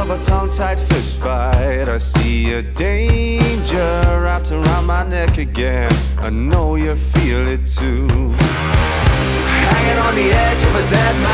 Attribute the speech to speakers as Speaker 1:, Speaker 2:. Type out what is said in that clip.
Speaker 1: of a tongue-tied fist fight. I see a danger wrapped around my neck again. I know you feel it too. Hanging on the edge of a dead man.